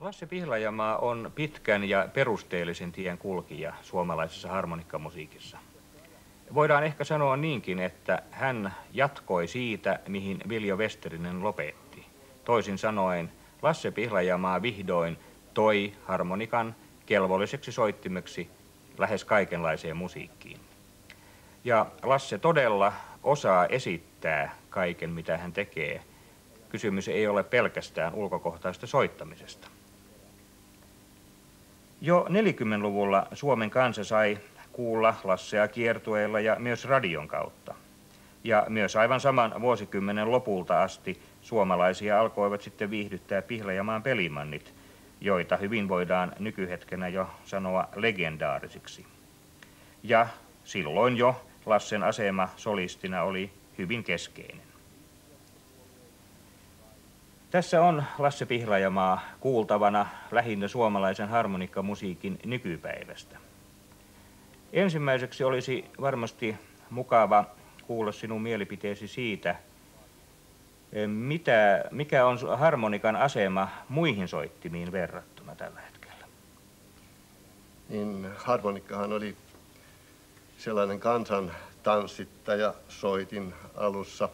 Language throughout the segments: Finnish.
Lasse Pihlajamaa on pitkän ja perusteellisen tien kulkija suomalaisessa harmonikkamusiikissa. Voidaan ehkä sanoa niinkin, että hän jatkoi siitä, mihin Viljo Westerinen lopetti. Toisin sanoen, Lasse Pihlajamaa vihdoin toi harmonikan kelvolliseksi soittimeksi lähes kaikenlaiseen musiikkiin. Ja Lasse todella osaa esittää kaiken, mitä hän tekee. Kysymys ei ole pelkästään ulkokohtaista soittamisesta. Jo 40-luvulla Suomen kansa sai kuulla Lassea kiertueella ja myös radion kautta. Ja myös aivan saman vuosikymmenen lopulta asti suomalaisia alkoivat sitten viihdyttää Pihlajamaan pelimannit, joita hyvin voidaan nykyhetkenä jo sanoa legendaarisiksi. Ja silloin jo Lassen asema solistina oli hyvin keskeinen. Tässä on Lasse Pihlajamaa kuultavana lähinnä suomalaisen harmonikkamusiikin nykypäivästä. Ensimmäiseksi olisi varmasti mukava kuulla sinun mielipiteesi siitä, mitä, mikä on harmonikan asema muihin soittimiin verrattuna tällä hetkellä? Niin harmonikkahan oli sellainen kansan tanssittaja soitin alussa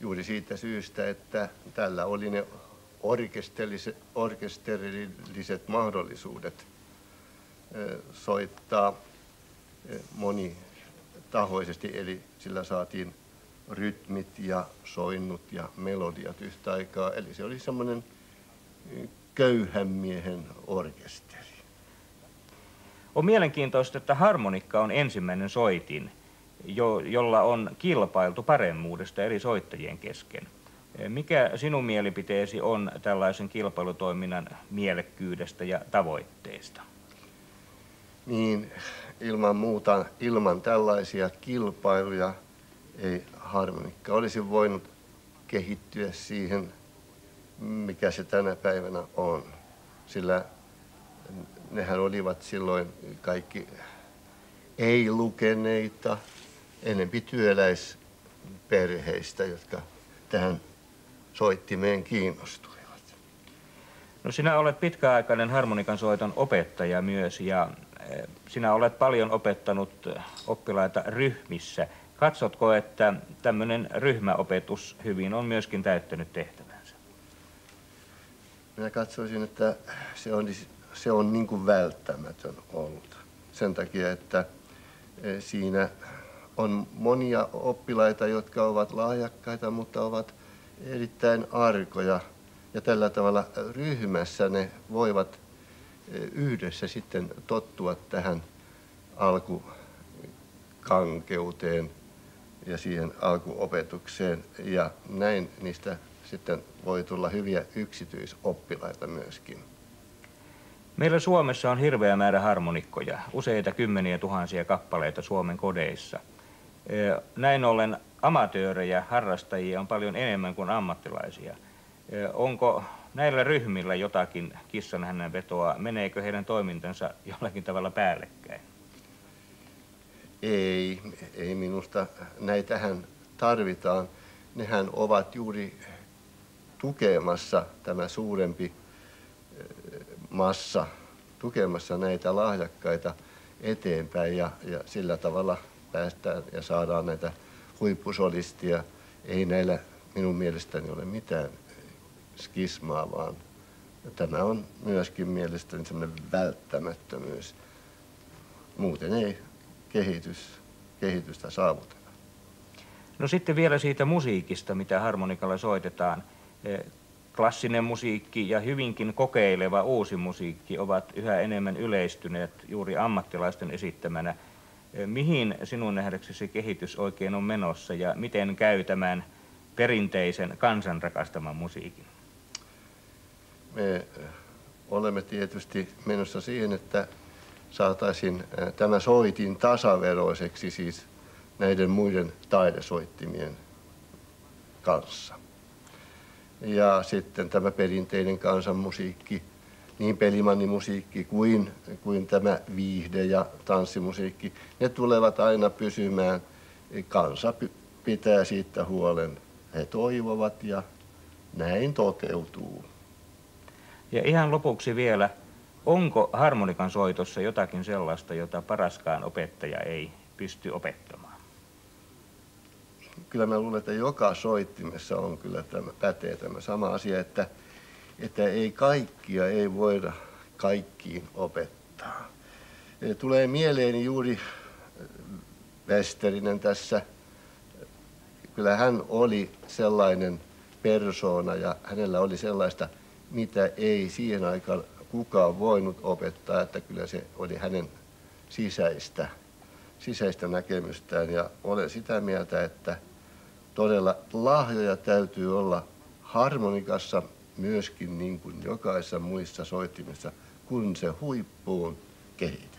juuri siitä syystä, että tällä oli ne orkesterilliset mahdollisuudet soittaa monitahoisesti, eli sillä saatiin rytmit ja soinnut ja melodiat yhtä aikaa. Eli se oli semmoinen köyhän miehen orkesteri. On mielenkiintoista, että harmonikka on ensimmäinen soitin, jo, jolla on kilpailtu paremmuudesta eri soittajien kesken. Mikä sinun mielipiteesi on tällaisen kilpailutoiminnan mielekkyydestä ja tavoitteesta? Niin, ilman muuta, ilman tällaisia kilpailuja ei harmonikka olisi voinut kehittyä siihen, mikä se tänä päivänä on. Sillä nehän olivat silloin kaikki ei-lukeneita, enempi työläisperheistä, jotka tähän soittimeen kiinnostuivat. No sinä olet pitkäaikainen harmonikan soiton opettaja myös ja eh, sinä olet paljon opettanut oppilaita ryhmissä. Katsotko, että tämmöinen ryhmäopetus hyvin on myöskin täyttänyt tehtävänsä? Minä katsoisin, että se on, se on niin kuin välttämätön ollut. Sen takia, että e, siinä on monia oppilaita, jotka ovat lahjakkaita, mutta ovat erittäin arkoja. Ja tällä tavalla ryhmässä ne voivat e, yhdessä sitten tottua tähän alkukankeuteen ja siihen alkuopetukseen. Ja näin niistä sitten voi tulla hyviä yksityisoppilaita myöskin. Meillä Suomessa on hirveä määrä harmonikkoja, useita kymmeniä tuhansia kappaleita Suomen kodeissa. Näin ollen amatöörejä, harrastajia on paljon enemmän kuin ammattilaisia. Onko näillä ryhmillä jotakin kissan hänen vetoa? Meneekö heidän toimintansa jollakin tavalla päällekkäin? Ei, ei minusta. Näitähän tarvitaan. Nehän ovat juuri tukemassa tämä suurempi eh, massa, tukemassa näitä lahjakkaita eteenpäin ja, ja sillä tavalla päästään ja saadaan näitä huippusolistia. Ei näillä minun mielestäni ole mitään skismaa, vaan tämä on myöskin mielestäni semmoinen välttämättömyys. Muuten ei kehitys, kehitystä saavuteta. No sitten vielä siitä musiikista, mitä harmonikalla soitetaan. E, klassinen musiikki ja hyvinkin kokeileva uusi musiikki ovat yhä enemmän yleistyneet juuri ammattilaisten esittämänä. Mihin sinun nähdäksesi kehitys oikein on menossa ja miten käy tämän perinteisen kansan rakastaman musiikin? Me olemme tietysti menossa siihen, että saataisiin tämä soitin tasaveroiseksi siis näiden muiden taidesoittimien kanssa. Ja sitten tämä perinteinen kansanmusiikki, niin pelimannimusiikki kuin, kuin tämä viihde- ja tanssimusiikki, ne tulevat aina pysymään. Kansa pitää siitä huolen. He toivovat ja näin toteutuu. Ja ihan lopuksi vielä, onko harmonikan soitossa jotakin sellaista, jota paraskaan opettaja ei pysty opettamaan? Kyllä mä luulen, että joka soittimessa on kyllä tämä, pätee tämä sama asia, että, että ei kaikkia ei voida kaikkiin opettaa. Tulee mieleeni juuri Westerinen tässä. Kyllä hän oli sellainen persoona ja hänellä oli sellaista, mitä ei siihen aikaan kukaan voinut opettaa, että kyllä se oli hänen sisäistä, sisäistä näkemystään. Ja olen sitä mieltä, että todella lahjoja täytyy olla harmonikassa myöskin niin kuin jokaisessa muissa soittimissa, kun se huippuun kehitetään.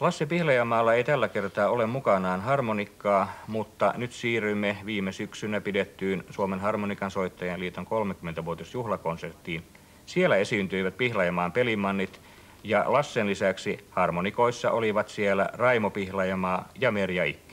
Lasse Pihlajamaalla ei tällä kertaa ole mukanaan harmonikkaa, mutta nyt siirrymme viime syksynä pidettyyn Suomen harmonikan soittajien liiton 30-vuotisjuhlakonserttiin. Siellä esiintyivät Pihlajamaan pelimannit ja Lassen lisäksi harmonikoissa olivat siellä Raimo Pihlajamaa ja Merja Ikkonen.